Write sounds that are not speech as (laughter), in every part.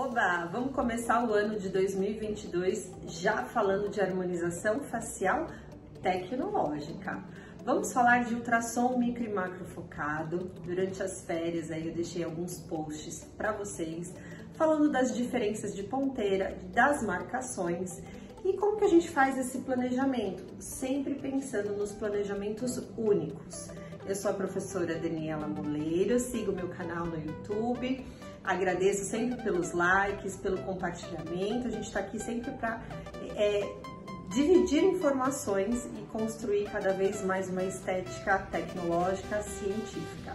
Oba, vamos começar o ano de 2022 já falando de harmonização facial tecnológica. Vamos falar de ultrassom micro e macro focado. Durante as férias aí eu deixei alguns posts para vocês falando das diferenças de ponteira, das marcações e como que a gente faz esse planejamento, sempre pensando nos planejamentos únicos. Eu sou a professora Daniela Moleiro, siga o meu canal no YouTube Agradeço sempre pelos likes, pelo compartilhamento. A gente está aqui sempre para é, dividir informações e construir cada vez mais uma estética tecnológica científica.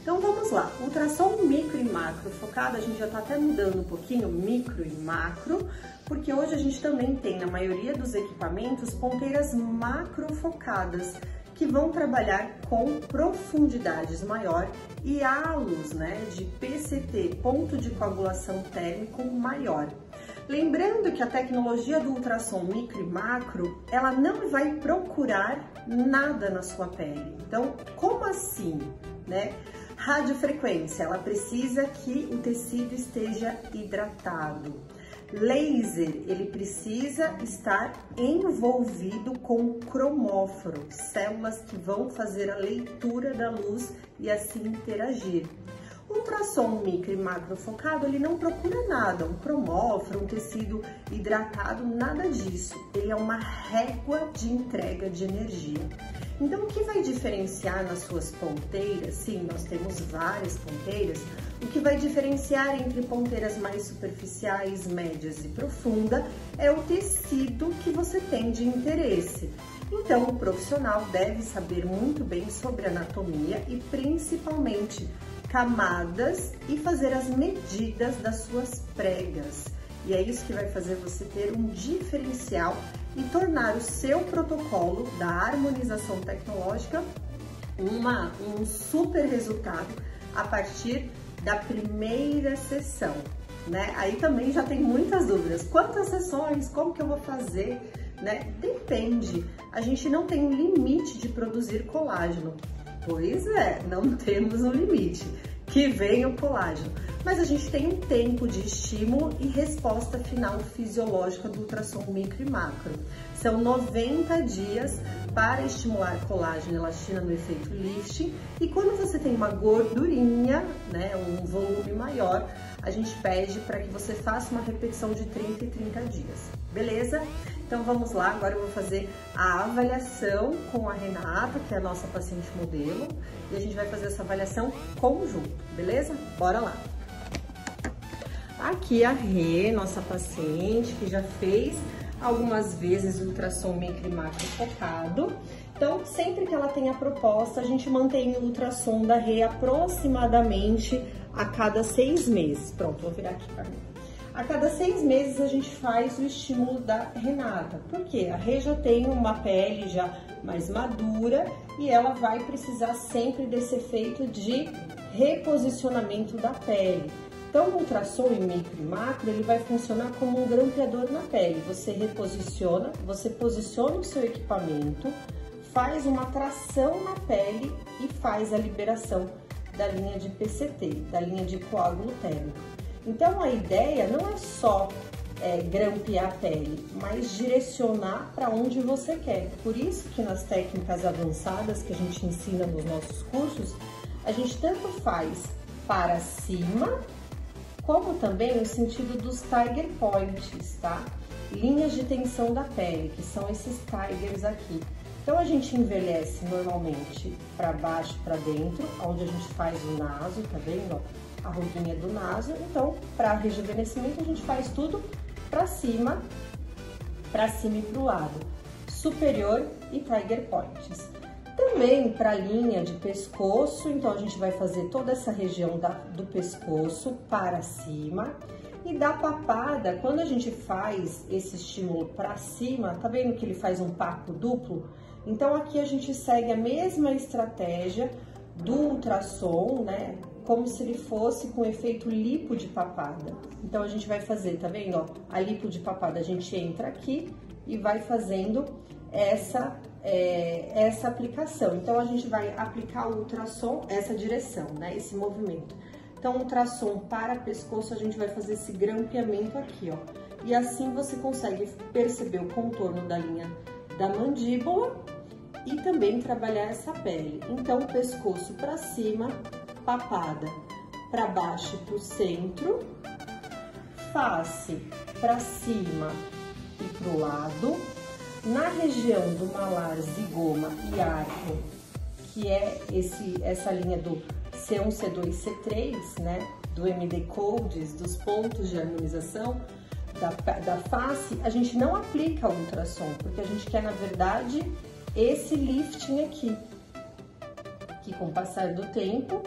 Então vamos lá, ultrassom micro e macro focado, a gente já está até mudando um pouquinho micro e macro, porque hoje a gente também tem na maioria dos equipamentos ponteiras macro focadas, que vão trabalhar com profundidades maior e halos né, de PCT, ponto de coagulação térmico maior. Lembrando que a tecnologia do ultrassom micro e macro, ela não vai procurar nada na sua pele. Então, como assim, né? Radiofrequência, ela precisa que o tecido esteja hidratado. Laser, ele precisa estar envolvido com cromóforo, células que vão fazer a leitura da luz e assim interagir. Ultrassom micro e macro focado, ele não procura nada, um cromóforo, um tecido hidratado, nada disso. Ele é uma régua de entrega de energia. Então, o que vai diferenciar nas suas ponteiras? Sim, nós temos várias ponteiras. O que vai diferenciar entre ponteiras mais superficiais, médias e profunda é o tecido que você tem de interesse. Então, o profissional deve saber muito bem sobre anatomia e principalmente camadas e fazer as medidas das suas pregas. E é isso que vai fazer você ter um diferencial e tornar o seu protocolo da harmonização tecnológica uma, um super resultado a partir da primeira sessão, né? Aí também já tem muitas dúvidas. Quantas sessões? Como que eu vou fazer? Né? Depende. A gente não tem um limite de produzir colágeno. Pois é, não (laughs) temos um limite que vem o colágeno. Mas a gente tem um tempo de estímulo e resposta final fisiológica do ultrassom micro e macro. São 90 dias para estimular colágeno e elastina no efeito lifting. E quando você tem uma gordurinha, né, um volume maior, a gente pede para que você faça uma repetição de 30 e 30 dias. Beleza? Então vamos lá, agora eu vou fazer a avaliação com a Renata, que é a nossa paciente modelo, e a gente vai fazer essa avaliação conjunto, beleza? Bora lá! Aqui a Rê, nossa paciente, que já fez algumas vezes ultrassom micro e macro focado. Então, sempre que ela tem a proposta, a gente mantém o ultrassom da Rê aproximadamente a cada seis meses. Pronto, vou virar aqui para mim. A cada seis meses a gente faz o estímulo da Renata. Por quê? A Rê já tem uma pele já mais madura e ela vai precisar sempre desse efeito de reposicionamento da pele. Então, o ultrassom em micro e macro, ele vai funcionar como um grampeador na pele. Você reposiciona, você posiciona o seu equipamento, faz uma tração na pele e faz a liberação da linha de PCT, da linha de coágulo térmico. Então a ideia não é só é, grampear a pele, mas direcionar para onde você quer. Por isso que nas técnicas avançadas que a gente ensina nos nossos cursos, a gente tanto faz para cima, como também no sentido dos tiger points, tá? Linhas de tensão da pele, que são esses tigers aqui. Então a gente envelhece normalmente para baixo, para dentro, onde a gente faz o naso, tá vendo? a ruguinha do naso. Então, para rejuvenescimento, a gente faz tudo para cima, para cima e para o lado, superior e tiger points. Também para a linha de pescoço, então a gente vai fazer toda essa região da, do pescoço para cima. E da papada, quando a gente faz esse estímulo para cima, tá vendo que ele faz um papo duplo? Então aqui a gente segue a mesma estratégia do ultrassom, né? como se ele fosse com efeito lipo de papada. Então a gente vai fazer, tá vendo? Ó, a lipo de papada, a gente entra aqui e vai fazendo essa, é, essa aplicação. Então a gente vai aplicar o ultrassom, essa direção, né? Esse movimento. Então, ultrassom para pescoço, a gente vai fazer esse grampeamento aqui, ó. E assim você consegue perceber o contorno da linha da mandíbula e também trabalhar essa pele. Então, pescoço para cima, papada para baixo para o centro, face para cima e para o lado. Na região do malar, zigoma e arco, que é esse, essa linha do C1, C2 C3, né, do MD Codes, dos pontos de harmonização da, da face, a gente não aplica ultrassom, porque a gente quer, na verdade, esse lifting aqui, que com o passar do tempo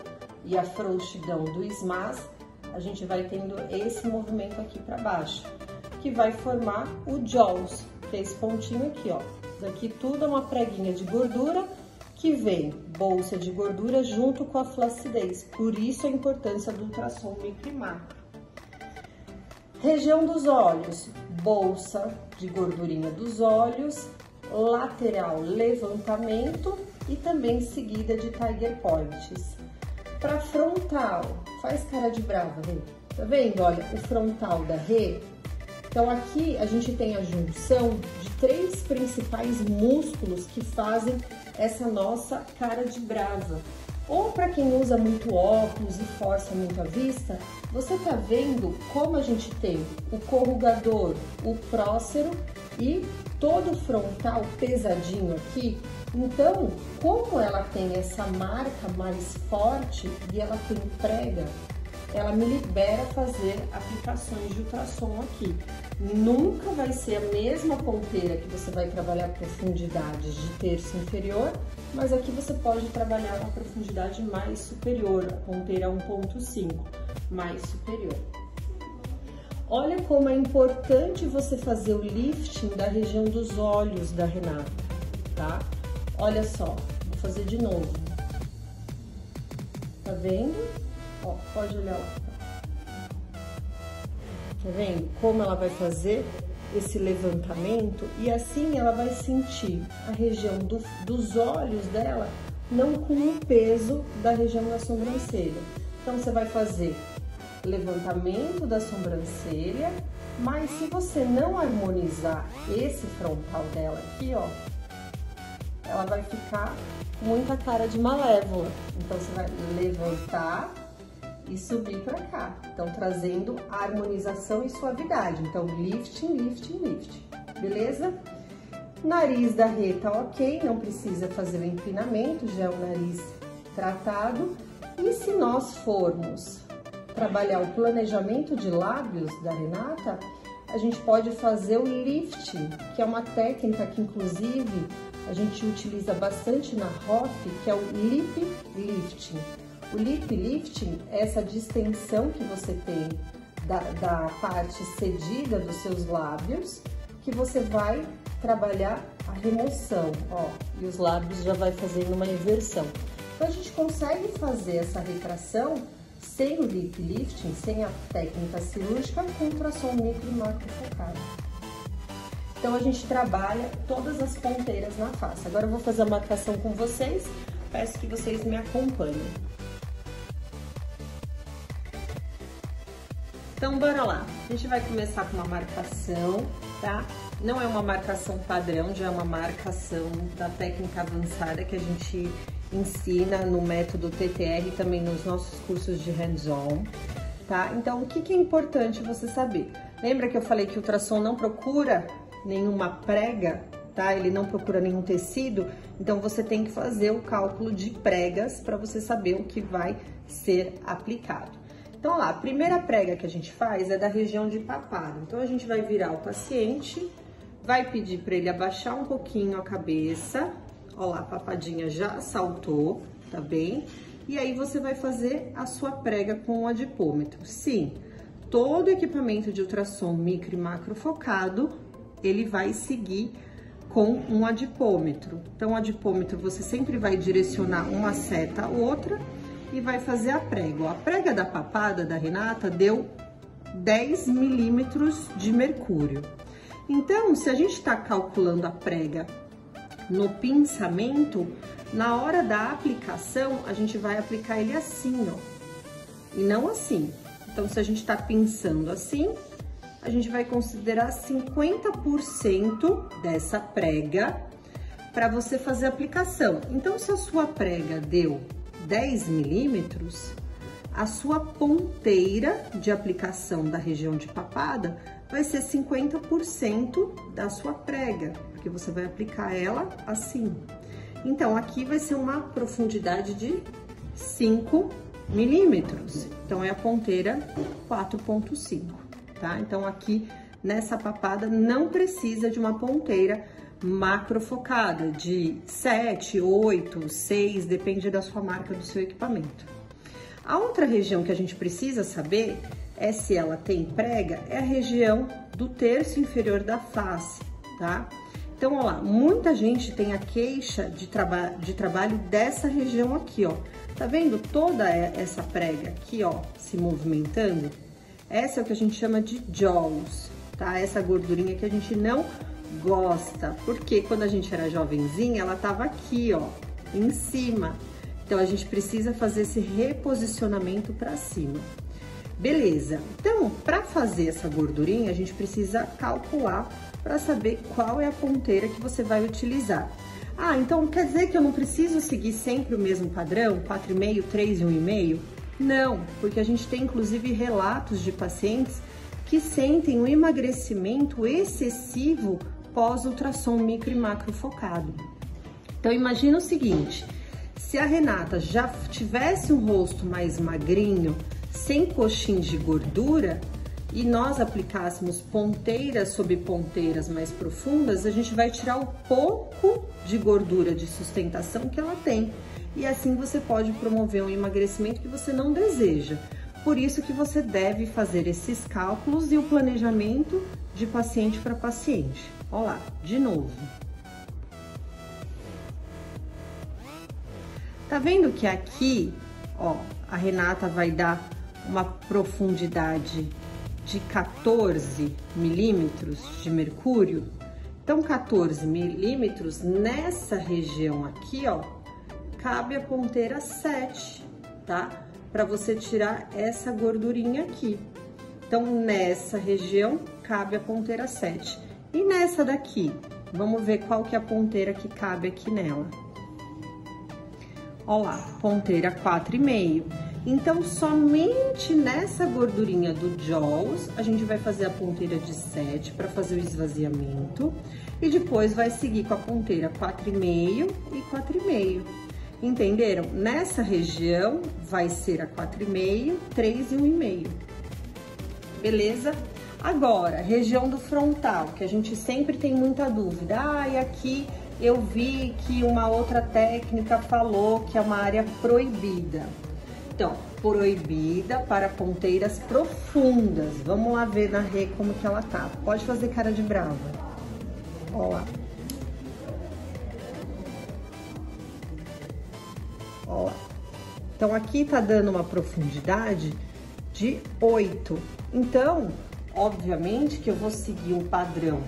e a frouxidão do SMAS, a gente vai tendo esse movimento aqui para baixo, que vai formar o JAWS, que é esse pontinho aqui, ó. Daqui tudo é uma preguinha de gordura que vem bolsa de gordura junto com a flacidez. Por isso a importância do ultrassom micro. Região dos olhos, bolsa de gordurinha dos olhos, lateral levantamento e também seguida de tiger points. Para frontal, faz cara de brava, Rê. Tá vendo? Olha, o frontal da Rê. Então aqui a gente tem a junção de três principais músculos que fazem essa nossa cara de brava. Ou para quem usa muito óculos e força muito a vista, você tá vendo como a gente tem o corrugador, o prócero e todo o frontal pesadinho aqui. Então, como ela tem essa marca mais forte e ela tem prega, ela me libera fazer aplicações de ultrassom aqui. Nunca vai ser a mesma ponteira que você vai trabalhar profundidades de terço inferior, mas aqui você pode trabalhar uma profundidade mais superior, a ponteira 1.5, mais superior. Olha como é importante você fazer o lifting da região dos olhos da Renata, tá? Olha só, vou fazer de novo. Tá vendo? Ó, pode olhar lá. Tá vendo como ela vai fazer esse levantamento e assim ela vai sentir a região do, dos olhos dela não com o peso da região da sobrancelha. Então você vai fazer levantamento da sobrancelha, mas se você não harmonizar esse frontal dela aqui, ó, ela vai ficar muita cara de malévola. Então você vai levantar e subir para cá. Então trazendo harmonização e suavidade. Então lifting, lifting, lifting. Beleza? Nariz da reta, ok, não precisa fazer o empinamento, já é o nariz tratado. E se nós formos trabalhar o planejamento de lábios da Renata, a gente pode fazer o lifting, que é uma técnica que inclusive a gente utiliza bastante na ROF, que é o lip lifting. O lip lifting é essa distensão que você tem da, da parte cedida dos seus lábios, que você vai trabalhar a remoção, ó, e os lábios já vai fazendo uma inversão. Então a gente consegue fazer essa retração sem o lip lifting, sem a técnica cirúrgica, com ultrassom micro e macro focado. Então a gente trabalha todas as ponteiras na face. Agora eu vou fazer a marcação com vocês, peço que vocês me acompanhem. Então bora lá, a gente vai começar com uma marcação, tá? Não é uma marcação padrão, já é uma marcação da técnica avançada que a gente ensina no método TTR e também nos nossos cursos de hands-on, tá? Então, o que, que é importante você saber? Lembra que eu falei que o ultrassom não procura nenhuma prega, tá? Ele não procura nenhum tecido, então você tem que fazer o cálculo de pregas para você saber o que vai ser aplicado. Então, lá, a primeira prega que a gente faz é da região de papada. Então, a gente vai virar o paciente, vai pedir para ele abaixar um pouquinho a cabeça, Ó lá, a papadinha já saltou, tá bem? E aí você vai fazer a sua prega com o adipômetro. Sim, todo equipamento de ultrassom micro e macro focado, ele vai seguir com um adipômetro. Então, o adipômetro você sempre vai direcionar uma seta a outra e vai fazer a prega. A prega da papada da Renata deu 10 milímetros de mercúrio. Então, se a gente está calculando a prega no pinçamento, na hora da aplicação, a gente vai aplicar ele assim, ó. e não assim. Então, se a gente tá pensando assim, a gente vai considerar 50% dessa prega para você fazer a aplicação. Então, se a sua prega deu 10 milímetros, a sua ponteira de aplicação da região de papada vai ser 50% da sua prega, porque você vai aplicar ela assim. Então, aqui vai ser uma profundidade de 5 milímetros. Então, é a ponteira 4.5, tá? Então, aqui nessa papada não precisa de uma ponteira macrofocada de 7, 8, 6, depende da sua marca, do seu equipamento. A outra região que a gente precisa saber é se ela tem prega, é a região do terço inferior da face, tá? Então, ó lá, muita gente tem a queixa de, traba de trabalho dessa região aqui, ó. Tá vendo toda essa prega aqui, ó, se movimentando? Essa é o que a gente chama de jaws, tá? Essa gordurinha que a gente não gosta, porque quando a gente era jovenzinha, ela tava aqui, ó, em cima. Então, a gente precisa fazer esse reposicionamento para cima. Beleza, então, para fazer essa gordurinha, a gente precisa calcular para saber qual é a ponteira que você vai utilizar. Ah, então quer dizer que eu não preciso seguir sempre o mesmo padrão, 4,5, 3 e 1,5? Não, porque a gente tem inclusive relatos de pacientes que sentem um emagrecimento excessivo pós ultrassom micro e macro focado. Então imagina o seguinte, se a Renata já tivesse um rosto mais magrinho, sem coxins de gordura, e nós aplicássemos ponteiras sobre ponteiras mais profundas, a gente vai tirar o pouco de gordura de sustentação que ela tem. E assim você pode promover um emagrecimento que você não deseja. Por isso que você deve fazer esses cálculos e o planejamento de paciente para paciente. Olha lá, de novo. Tá vendo que aqui, ó, a Renata vai dar uma profundidade de 14 milímetros de mercúrio. Então, 14 milímetros nessa região aqui, ó, cabe a ponteira 7, tá? Para você tirar essa gordurinha aqui. Então, nessa região, cabe a ponteira 7. E nessa daqui, vamos ver qual que é a ponteira que cabe aqui nela. Ó lá, ponteira 4,5. Então, somente nessa gordurinha do Jaws, a gente vai fazer a ponteira de 7 para fazer o esvaziamento. E depois vai seguir com a ponteira 4,5 e 4,5. Entenderam? Nessa região vai ser a 4,5, 3 e 1,5. Beleza? Agora, região do frontal, que a gente sempre tem muita dúvida. Ah, e aqui eu vi que uma outra técnica falou que é uma área proibida. Então, proibida para ponteiras profundas. Vamos lá ver na Rê como que ela tá. Pode fazer cara de brava. Ó lá. Ó lá. Então, aqui tá dando uma profundidade de 8. Então, obviamente que eu vou seguir um padrão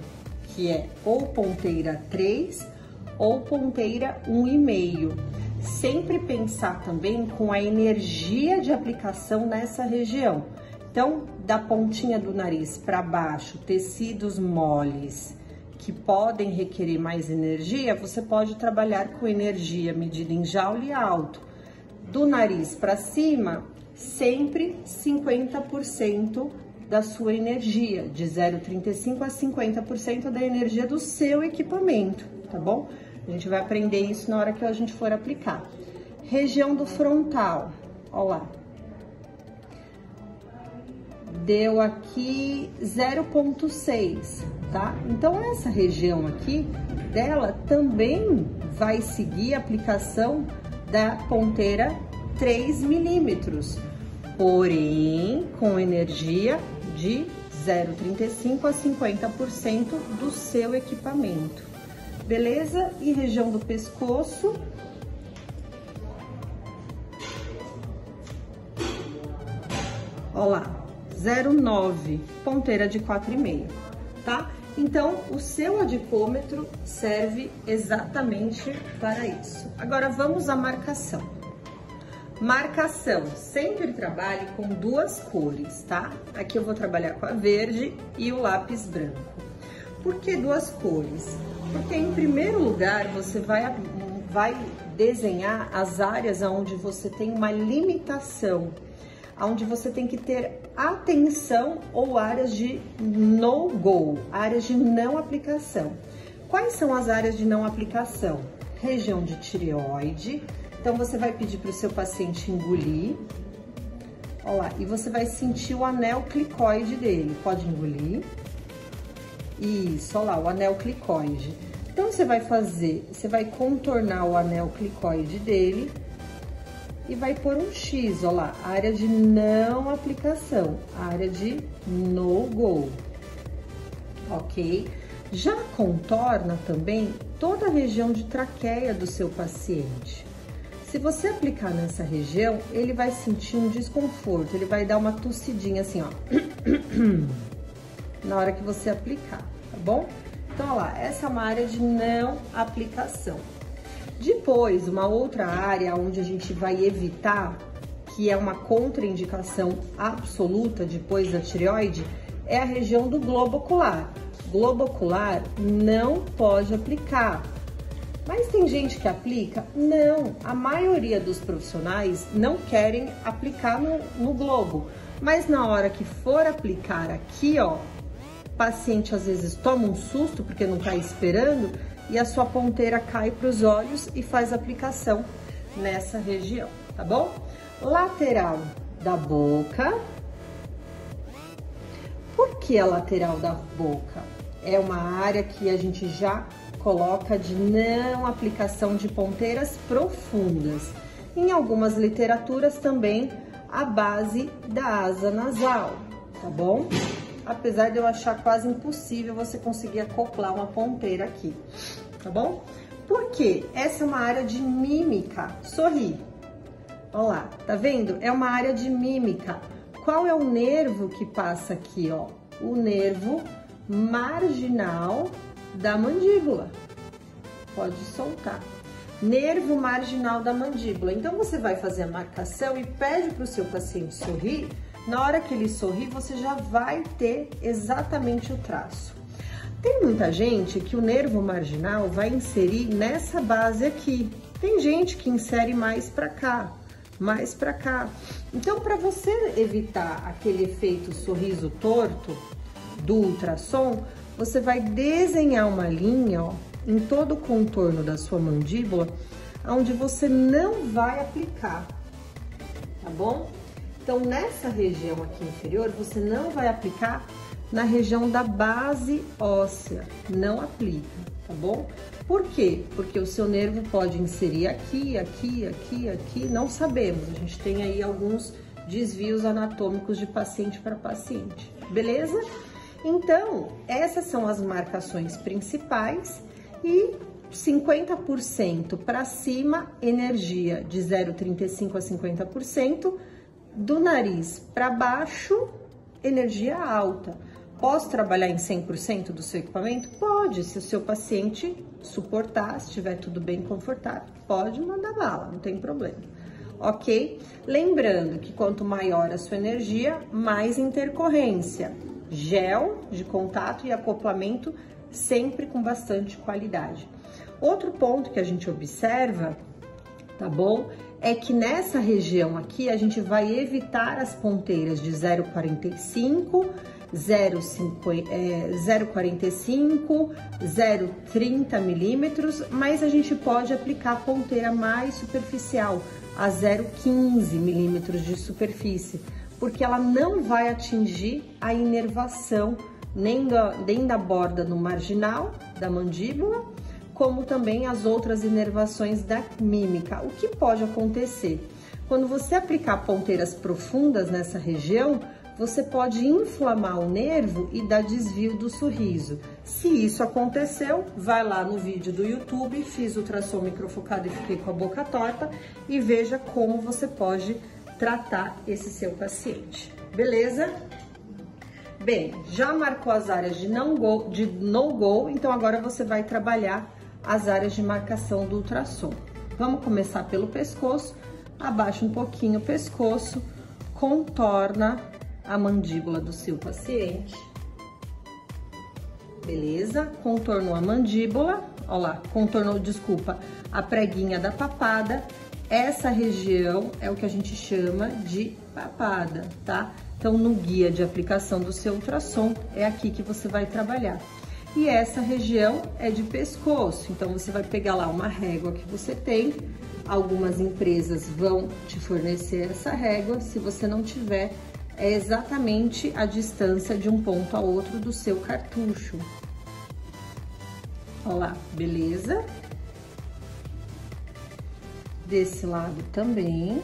que é ou ponteira 3 ou ponteira 1,5 sempre pensar também com a energia de aplicação nessa região. Então, da pontinha do nariz para baixo, tecidos moles que podem requerer mais energia, você pode trabalhar com energia medida em joule alto. Do nariz para cima, sempre 50% da sua energia, de 0,35 a 50% da energia do seu equipamento, tá bom? A gente vai aprender isso na hora que a gente for aplicar. Região do frontal, ó lá. Deu aqui 0.6, tá? Então, essa região aqui dela também vai seguir a aplicação da ponteira 3 milímetros, porém com energia de 0,35 a 50% do seu equipamento beleza? E região do pescoço. Ó lá, 0,9, ponteira de 4,5, tá? Então, o seu adipômetro serve exatamente para isso. Agora, vamos à marcação. Marcação, sempre trabalhe com duas cores, tá? Aqui eu vou trabalhar com a verde e o lápis branco. Por que duas cores? Porque em primeiro lugar você vai, vai desenhar as áreas onde você tem uma limitação, onde você tem que ter atenção ou áreas de no-go, áreas de não aplicação. Quais são as áreas de não aplicação? Região de tireoide, então você vai pedir para o seu paciente engolir, Olha lá, e você vai sentir o anel clicoide dele. Pode engolir. Isso, olha lá, o anel clicoide. Então, você vai fazer, você vai contornar o anel clicoide dele e vai pôr um X, ó lá, área de não aplicação, área de no go, ok? Já contorna também toda a região de traqueia do seu paciente. Se você aplicar nessa região, ele vai sentir um desconforto, ele vai dar uma tossidinha assim, ó, (clears throat) na hora que você aplicar, tá bom? Então, olha lá, essa é uma área de não aplicação. Depois, uma outra área onde a gente vai evitar, que é uma contraindicação absoluta depois da tireoide, é a região do globo ocular. Globo ocular não pode aplicar. Mas tem gente que aplica? Não, a maioria dos profissionais não querem aplicar no, no globo. Mas na hora que for aplicar aqui, ó, paciente às vezes toma um susto porque não está esperando e a sua ponteira cai para os olhos e faz aplicação nessa região, tá bom? Lateral da boca. Por que a lateral da boca? É uma área que a gente já coloca de não aplicação de ponteiras profundas. Em algumas literaturas também a base da asa nasal, tá bom? apesar de eu achar quase impossível você conseguir acoplar uma ponteira aqui, tá bom? Porque essa é uma área de mímica, sorri. Olha lá, tá vendo? É uma área de mímica. Qual é o nervo que passa aqui, ó? O nervo marginal da mandíbula. Pode soltar. Nervo marginal da mandíbula. Então, você vai fazer a marcação e pede para o seu paciente sorrir na hora que ele sorrir, você já vai ter exatamente o traço. Tem muita gente que o nervo marginal vai inserir nessa base aqui. Tem gente que insere mais para cá, mais para cá. Então, para você evitar aquele efeito sorriso torto do ultrassom, você vai desenhar uma linha ó, em todo o contorno da sua mandíbula, onde você não vai aplicar, tá bom? Então, nessa região aqui inferior, você não vai aplicar na região da base óssea, não aplica, tá bom? Por quê? Porque o seu nervo pode inserir aqui, aqui, aqui, aqui, não sabemos. A gente tem aí alguns desvios anatômicos de paciente para paciente, beleza? Então, essas são as marcações principais e 50% para cima, energia de 0,35 a 50%, do nariz para baixo, energia alta. Posso trabalhar em 100% do seu equipamento? Pode, se o seu paciente suportar, se estiver tudo bem confortável, pode mandar bala, não tem problema. Ok? Lembrando que quanto maior a sua energia, mais intercorrência. Gel de contato e acoplamento sempre com bastante qualidade. Outro ponto que a gente observa, tá bom? é que nessa região aqui a gente vai evitar as ponteiras de 0,45, 0,45, 0,30 milímetros, mas a gente pode aplicar a ponteira mais superficial, a 0,15 milímetros de superfície, porque ela não vai atingir a inervação nem da, nem da borda no marginal da mandíbula, como também as outras inervações da mímica. O que pode acontecer? Quando você aplicar ponteiras profundas nessa região, você pode inflamar o nervo e dar desvio do sorriso. Se isso aconteceu, vai lá no vídeo do YouTube, fiz ultrassom microfocado e fiquei com a boca torta e veja como você pode tratar esse seu paciente. Beleza? Bem, já marcou as áreas de não go, de no go, então agora você vai trabalhar as áreas de marcação do ultrassom. Vamos começar pelo pescoço. abaixa um pouquinho o pescoço, contorna a mandíbula do seu paciente. Beleza? Contornou a mandíbula, ó lá, contornou, desculpa, a preguinha da papada. Essa região é o que a gente chama de papada, tá? Então, no guia de aplicação do seu ultrassom, é aqui que você vai trabalhar. E essa região é de pescoço, então você vai pegar lá uma régua que você tem, algumas empresas vão te fornecer essa régua, se você não tiver, é exatamente a distância de um ponto a outro do seu cartucho. Olha lá, beleza? Desse lado também.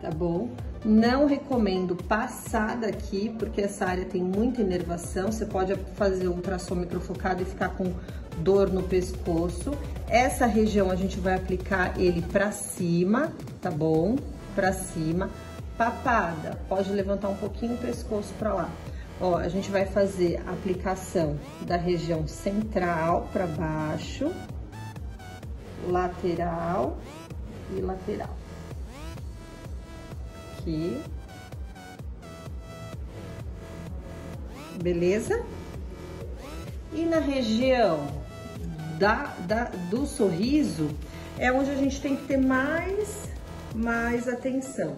Tá bom? Não recomendo passar daqui, porque essa área tem muita inervação. Você pode fazer ultrassom microfocado e ficar com dor no pescoço. Essa região a gente vai aplicar ele pra cima, tá bom? Pra cima. Papada, pode levantar um pouquinho o pescoço pra lá. Ó, a gente vai fazer a aplicação da região central pra baixo, lateral e lateral aqui. Beleza? E na região da, da, do sorriso é onde a gente tem que ter mais, mais atenção,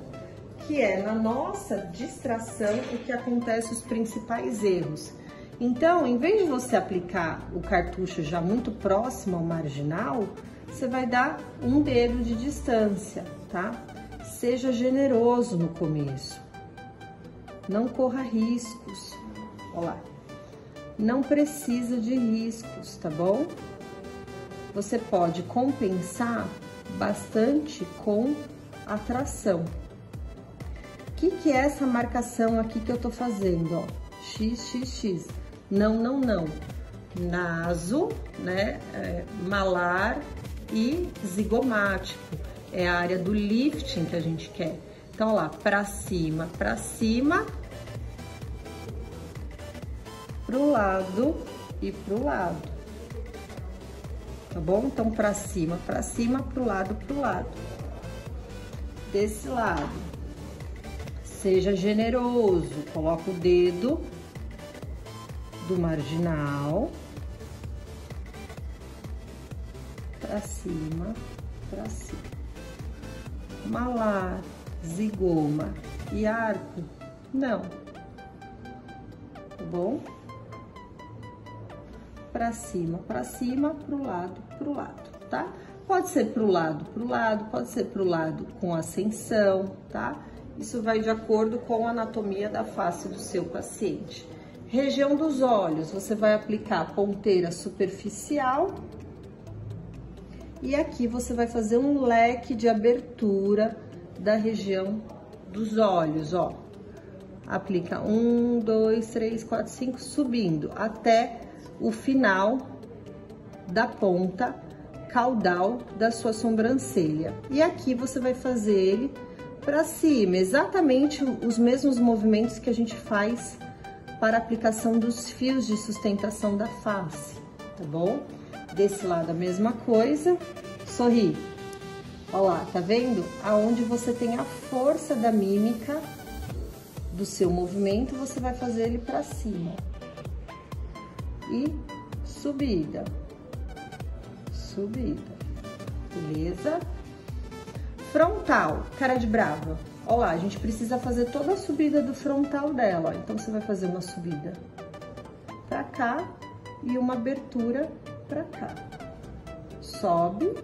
que é na nossa distração o que acontece os principais erros. Então, em vez de você aplicar o cartucho já muito próximo ao marginal, você vai dar um dedo de distância, tá? Seja generoso no começo. Não corra riscos. Olha lá. Não precisa de riscos, tá bom? Você pode compensar bastante com atração. Que, que é essa marcação aqui que eu tô fazendo, ó? XXX. Não, não, não. Naso, né? É, malar e zigomático é a área do lifting que a gente quer. Então, lá, pra cima, pra cima, pro lado e pro lado. Tá bom? Então, pra cima, pra cima, pro lado, pro lado. Desse lado. Seja generoso, coloca o dedo do marginal pra cima, pra cima malar, zigoma e arco? Não. Tá bom? Pra cima, pra cima, pro lado, pro lado, tá? Pode ser pro lado, pro lado, pode ser pro lado com ascensão, tá? Isso vai de acordo com a anatomia da face do seu paciente. Região dos olhos, você vai aplicar ponteira superficial e aqui você vai fazer um leque de abertura da região dos olhos, ó. Aplica um, dois, três, quatro, cinco, subindo até o final da ponta caudal da sua sobrancelha. E aqui você vai fazer ele para cima, exatamente os mesmos movimentos que a gente faz para aplicação dos fios de sustentação da face, tá bom? Desse lado a mesma coisa, sorri. Olha lá, tá vendo? Aonde você tem a força da mímica do seu movimento, você vai fazer ele para cima. E subida. Subida. Beleza? Frontal, cara de brava. Olha lá, a gente precisa fazer toda a subida do frontal dela. Ó. Então, você vai fazer uma subida pra cá e uma abertura pra cá. Sobe,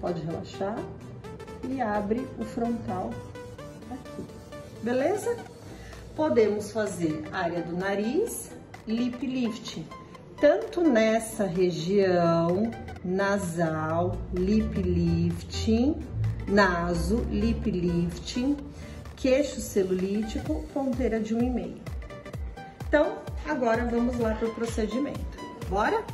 pode relaxar e abre o frontal aqui, beleza? Podemos fazer área do nariz, lip lift, tanto nessa região nasal, lip lifting, naso, lip lifting, queixo celulítico, ponteira de 1,5. Então, agora vamos lá para o procedimento. Bora?